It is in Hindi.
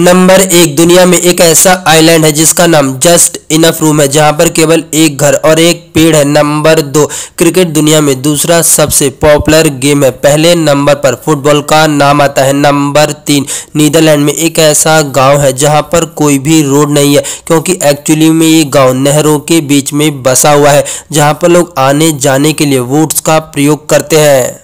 नंबर एक दुनिया में एक ऐसा आइलैंड है जिसका नाम जस्ट इनफ रूम है, जहाँ पर केवल एक घर और एक पेड़ है। नंबर दो, क्रिकेट दुनिया में दूसरा सबसे पॉपुलर गेम है। पहले नंबर पर फुटबॉल का नाम आता है। नंबर तीन, नीदरलैंड में एक ऐसा गाँव है जहाँ पर कोई भी रोड नहीं है, क्योंकि एक्चुअली में ये गाँव नहरों के बीच में बसा हुआ है, जहाँ पर लोग आने जाने के लिए वोट्स का प्रयोग करते हैं।